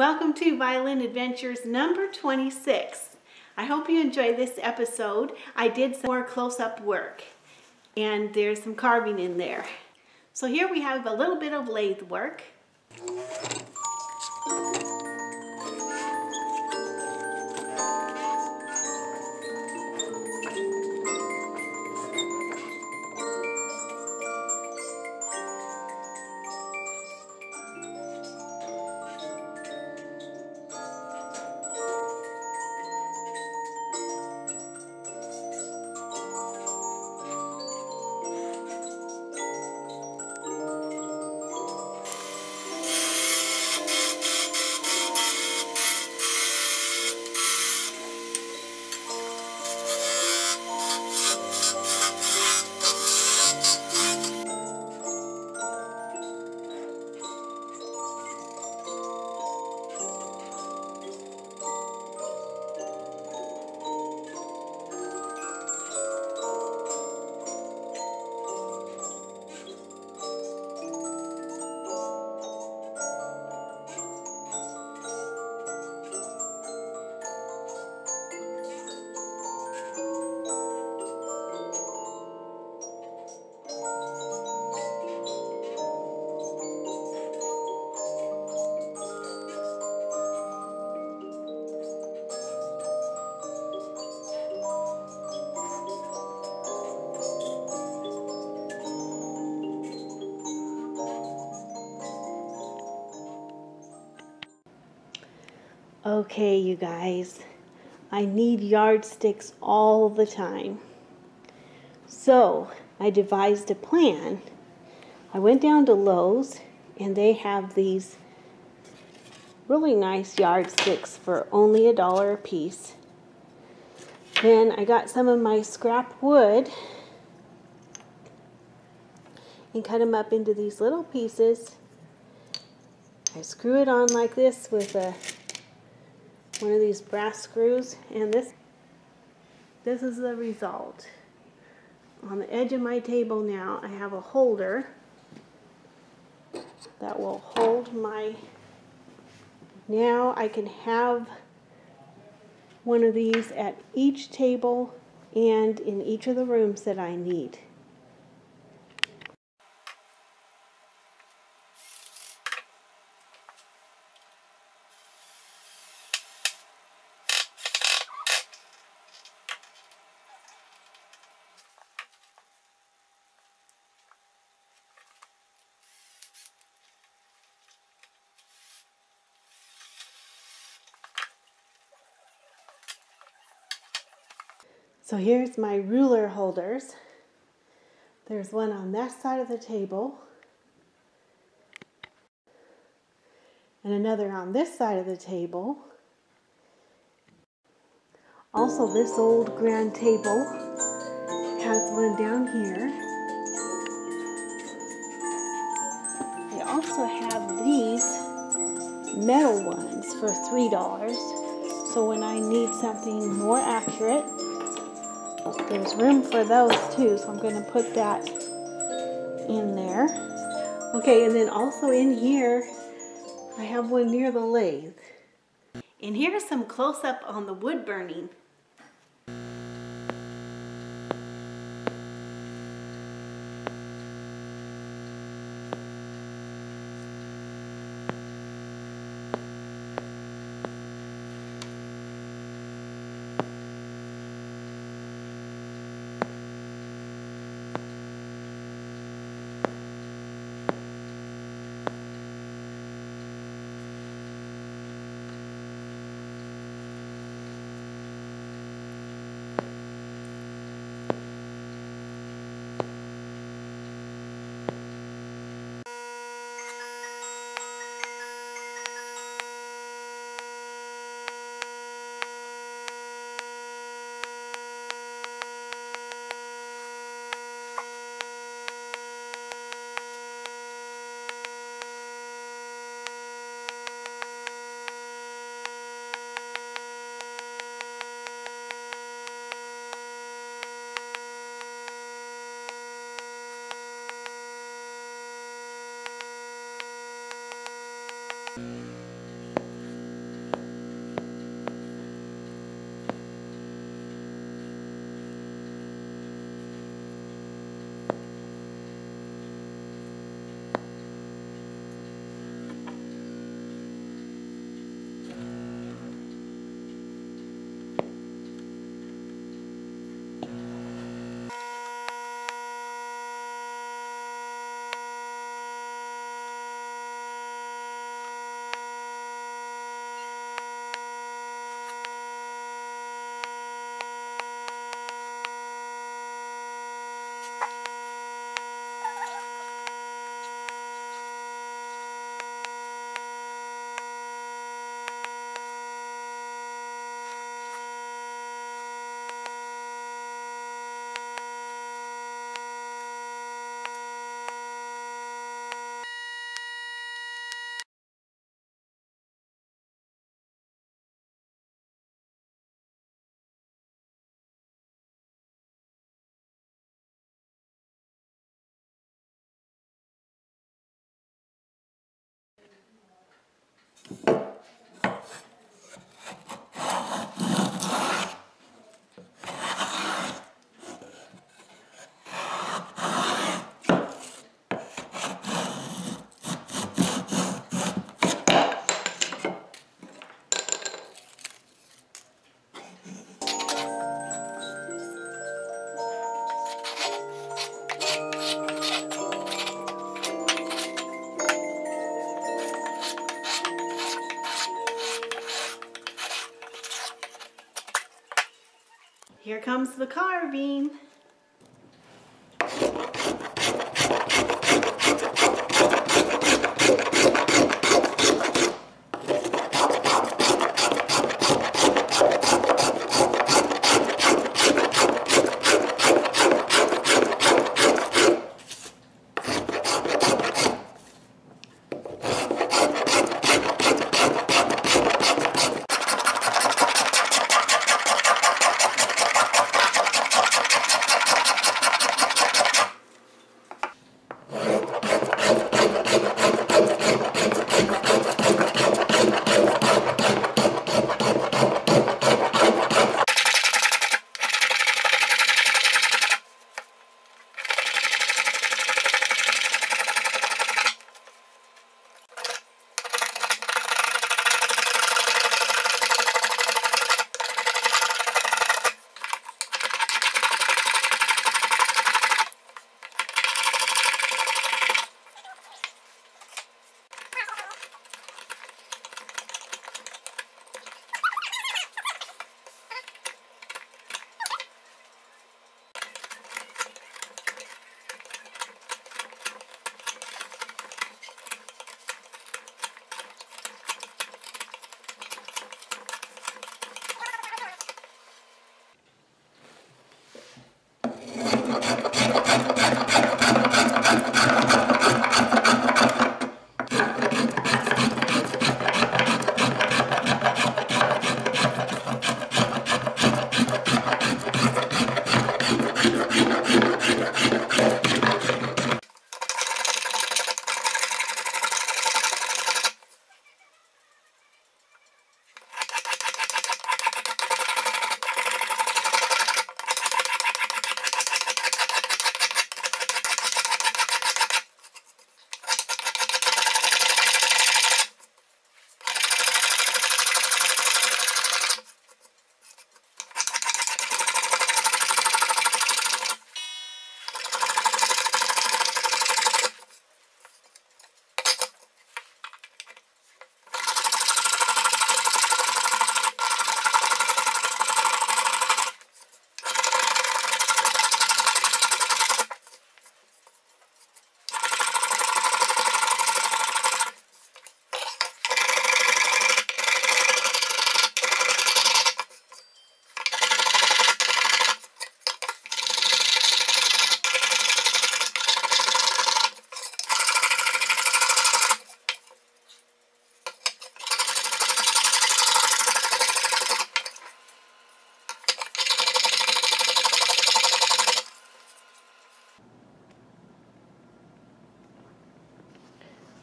Welcome to Violin Adventures number 26. I hope you enjoyed this episode. I did some more close-up work and there's some carving in there. So here we have a little bit of lathe work. Okay, you guys, I need yardsticks all the time. So I devised a plan. I went down to Lowe's and they have these really nice yardsticks for only a dollar a piece. Then I got some of my scrap wood and cut them up into these little pieces. I screw it on like this with a one of these brass screws and this this is the result on the edge of my table now I have a holder that will hold my now I can have one of these at each table and in each of the rooms that I need. So here's my ruler holders. There's one on that side of the table and another on this side of the table. Also, this old grand table has one down here. They also have these metal ones for $3. So when I need something more accurate, there's room for those too, so I'm going to put that in there. Okay, and then also in here, I have one near the lathe. And here's some close-up on the wood burning. Here comes the carving.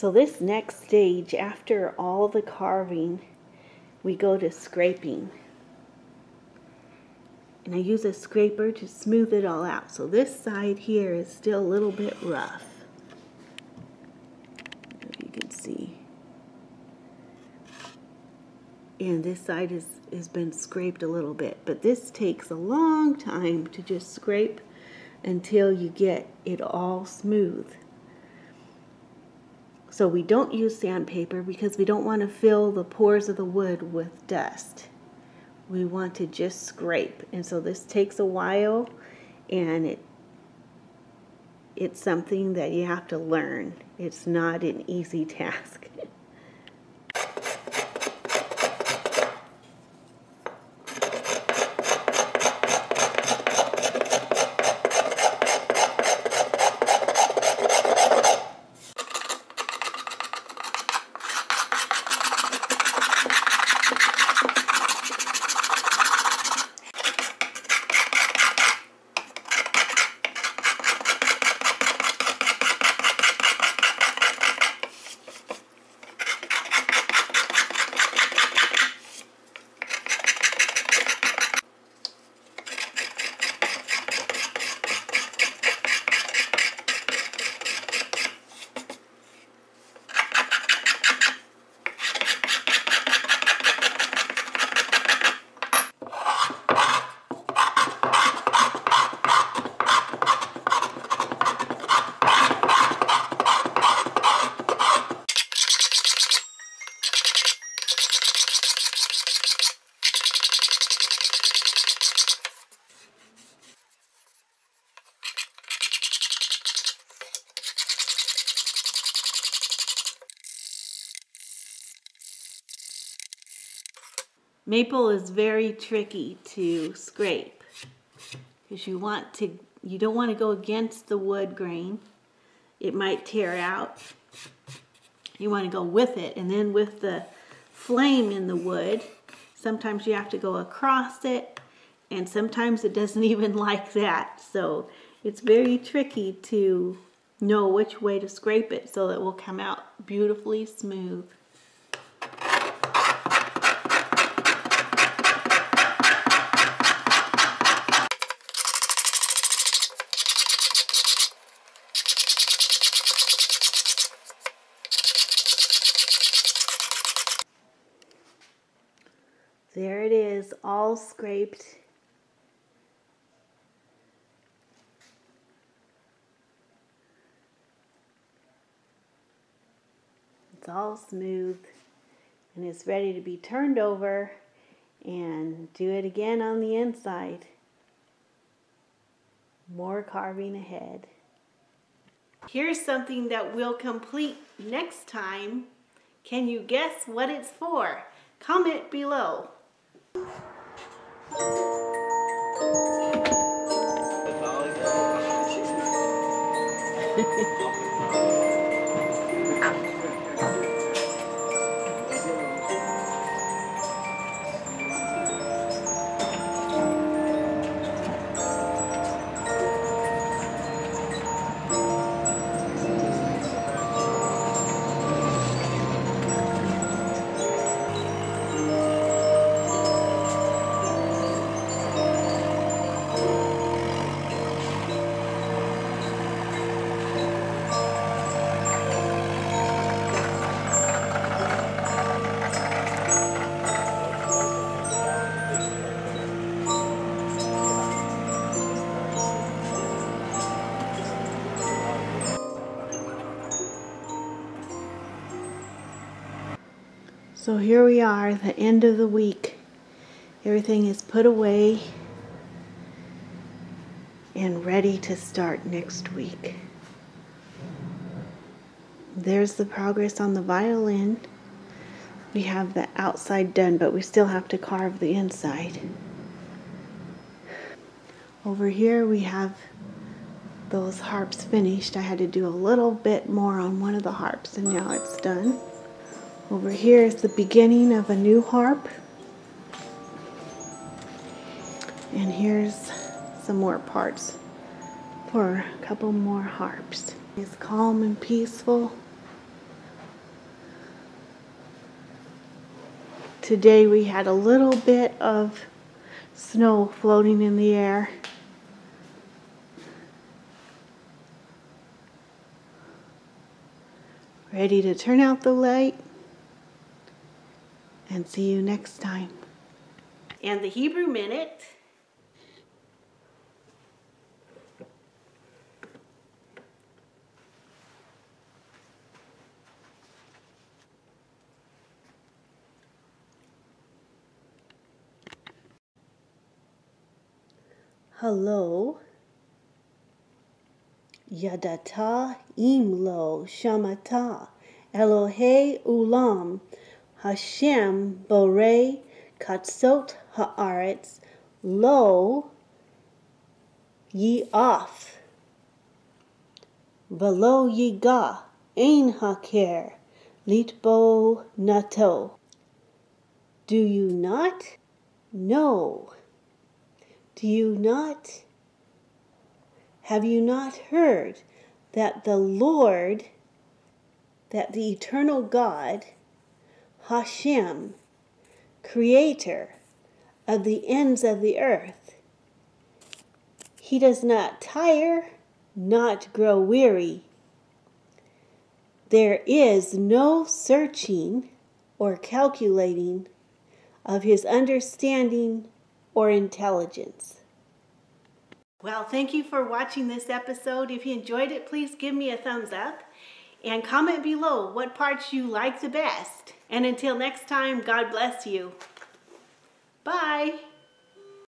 So this next stage, after all the carving, we go to scraping. And I use a scraper to smooth it all out. So this side here is still a little bit rough. If you can see. And this side is, has been scraped a little bit. But this takes a long time to just scrape until you get it all smooth. So we don't use sandpaper because we don't want to fill the pores of the wood with dust. We want to just scrape. And so this takes a while and it it's something that you have to learn. It's not an easy task. Maple is very tricky to scrape because you want to, you don't want to go against the wood grain. It might tear out. You want to go with it and then with the flame in the wood, sometimes you have to go across it and sometimes it doesn't even like that. So it's very tricky to know which way to scrape it so that it will come out beautifully smooth. There it is, all scraped. It's all smooth and it's ready to be turned over and do it again on the inside. More carving ahead. Here's something that we'll complete next time. Can you guess what it's for? Comment below. Thank you. So here we are, the end of the week. Everything is put away and ready to start next week. There's the progress on the violin. We have the outside done, but we still have to carve the inside. Over here we have those harps finished. I had to do a little bit more on one of the harps and now it's done. Over here is the beginning of a new harp. And here's some more parts for a couple more harps. It's calm and peaceful. Today we had a little bit of snow floating in the air. Ready to turn out the light and see you next time. And the Hebrew Minute. Hello. Yadata imlo shamata Elohe ulam Hashem Borei Katzot Haaretz Lo Yi'af Velo Yiga Ein Haker Litbo Nato Do you not know? Do you not? Have you not heard that the Lord, that the eternal God, Hashem, creator of the ends of the earth. He does not tire, not grow weary. There is no searching or calculating of his understanding or intelligence. Well, thank you for watching this episode. If you enjoyed it, please give me a thumbs up and comment below what parts you like the best. And until next time, God bless you. Bye.